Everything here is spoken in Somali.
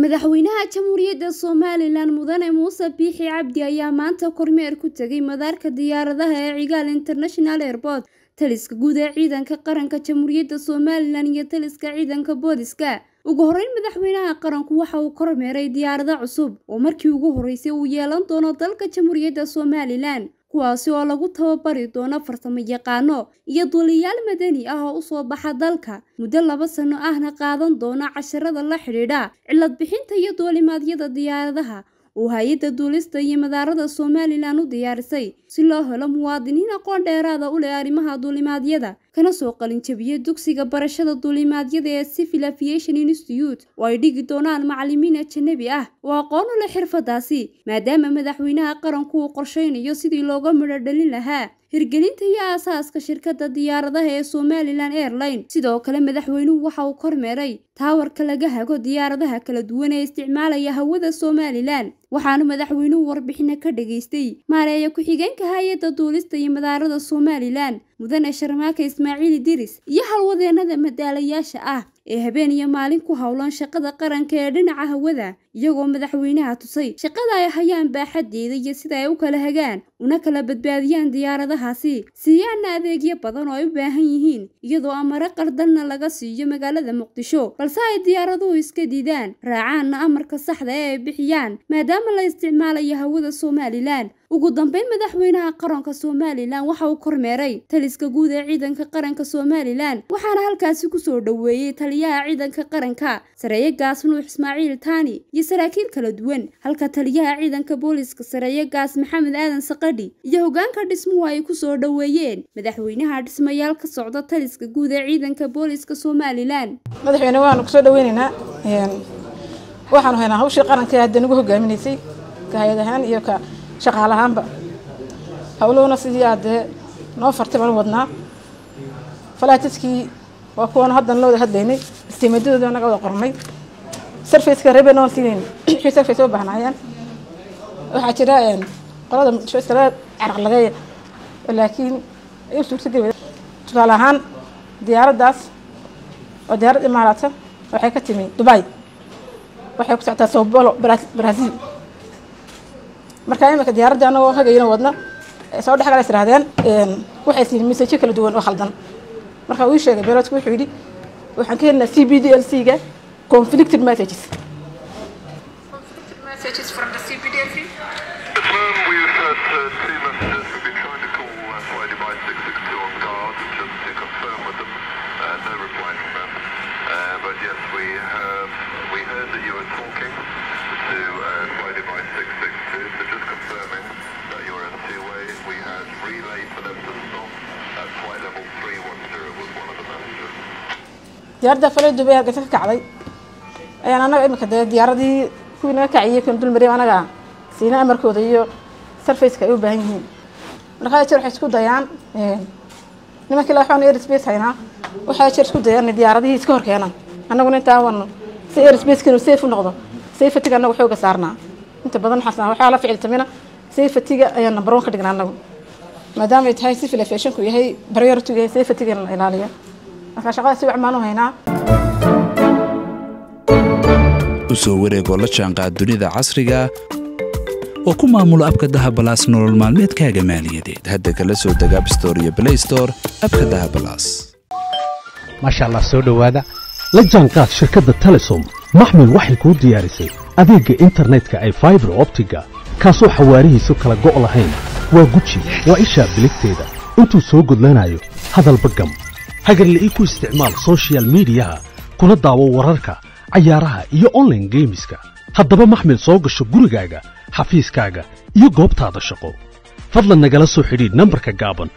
madaxweynaha jamhuuriyadda somalilan mudane muuse biixi cabdi ayaa maanta kormeer ku tegay madaarka diyaaradaha ee cigaal international airport taliska guud ee ciidanka qaranka jamhuuriyadda somalilan iyo taliska ciidanka booliska. Ugu horeyn madaxweynaha qaranku waxa uu kormeeray diyaarado cusub oo markii ugu horeysay uu yeelan doono dalka jamhuuriyadda somalilan kuwaasi oo lagu tababari doono farsamo yaqaano iyo duuliyaal madani ah oo u soo baxa dalka. Muddo laba sano ahna qaadan doona casharada la xidhiidha cilad bixinta iyo duulimaadyada diyaaradaha uu hay'adda duulista iyo madaarada somalilan u diyaarisay si loo helo muwaadiniin aqoon dheeraada u leh arrimaha duulimaadyada kana soo qalinjabiyey dugsiga barashada duulimaadyada ee civil aviation institute oo ay dhigi doonaan macalimiin ajanabi ah. Oo aqoon u leh xirfadaasi maadaama madaxweynaha qaranku uu qorsheynayo sidii looga midho dhalin lahaa hirgelinta iyo aasaaska shirkadda diyaaradaha ee somalilan airline sidoo kale madaxweynuhu waxa uu kormeeray taawarka laga hago diyaaradaha kala duwan ee isticmaalaya hawada somalilan waxaana madaxweynuhu warbixino ka dhageystay maareeya ku-xigeenka hay'adda duulista iyo madaarada somalilan mudane sharmaaka ismaaciil diris iyo halwadeenada madaalayaasha ah ee habeen iyo maalin ku howlan shaqada qaranka ee dhinaca hawada iyagoo madaxweynaha tusay shaqada ay hayaan baaxadeeda iyo sida ay u kala hagaan una kala badbaadiyaan diyaaradahaasi siiyaana adeegyo badan oo ay u baahan yihiin iyadoo amare qardanna laga siiyo magaalada muqdisho balse ay diyaaraduhu iska diidaan raacaanna amarka saxda ee ay bixiyaan maadaama la isticmaalayo hawada somalilan ugu dambeyn madaxweynaha qaranka somalilan waxa uu kormeeray taliska guud ee ciidanka qaranka somalilan waxaana halkaasi ku soo dhoweeyey taliyaha ciidanka qaranka sareeye gaas nuux ismaaciil taani iyo saraakiil kala duwan. Halka taliyaha ciidanka booliska sareeye gaas maxamed aadan saqadhi iyo hogaanka dhismuhu ay ku soo dhoweeyeen. Madaxweynaha dhismayaal ka socda taliska guud ee ciidanka booliska somalilan. Madaxweyne waanu ku soo dhaweyneynaa waxaanu haynaa hawshii qaranka hadda nagu hogaaminaysay ka hay'ad ahaan iyo ka shaqaal ahaanba howluhuna sidii aadee noo fartay baan wadnaa. Falaatiskii waa kuwan haddan looda hadlaynay. Istiimadadooda naga wada qornay sarfaceka reben oon siinayn wixii sarface u baahnaayeen waxaa jira qolada muqdisho iskala carqaladeeya laakiin ay suurtageli tusaale ahaan diyaaraddaas oo diyaarad imaaraata waxay ka timi dubai. Waxay ku socotaa sao paulo brazil markaa imika diyaaradda anagoo hagayna wadna soo dhex gala israhdeen waxay siin mesajyo kala duwan oo khaldan? Marka uu sheegay beeloodku wuxuu yidhi waxaan ka helnaa c b d l c ga conflicted messages. Messages from the CBDLC diyaaradda falay dubay hargeysa ka kacday. Ayaan anaga imika dee diyaaradii kuwii naga kaciyey kan dulmariyay anaga siina amarkooda iyo sarfaceka ay u baahan yihiin. Markaa jeer waxay isku dayaan nimankii waxaan airspace haynaa waxaa jeer isku dayaan diyaaradihii iska hor keenaan. Annaguna intaa wano si airspacekan safe u noqdo safetyga annagu xooga saarnaa. Inta badan waxaas waxaa la ficiltamina safetyga ayaan number one ka dhignaa annagu. Maadaama ay tahay civil aviationku yahay priority yahay safetyga la ilaaliya marka shaqada si wacmaan u haynaa. U soo wareegoo la jaanqaad dunida casriga oo ku maamulo abka dahabalaas nolol maalmeedkaaga maaliyadeed. Hadda kala soo deg abstore iyo blaystore abka dahabalaas maasha allah soo dhowaada. La jaanqaad shirkadda telesom. Maxmed waxay kuu diyaarisay adeegga internetka ay faibar optiga. Kaasoo xawaarihiisu kala go' lahayn. Waa guji waa ishaa biligteeda. Intuu soo gudlanayo hadalba gam hagarla'ii ku isticmaal sochial midiyaha kuna daawo wararka cayaaraha iyo onlaine geemiska haddaba maxmed soo gasho gurigaaga xafiiskaaga iyo goobtaada shaqo. Fadlan nagala soo xidhiidh nambarka gaaban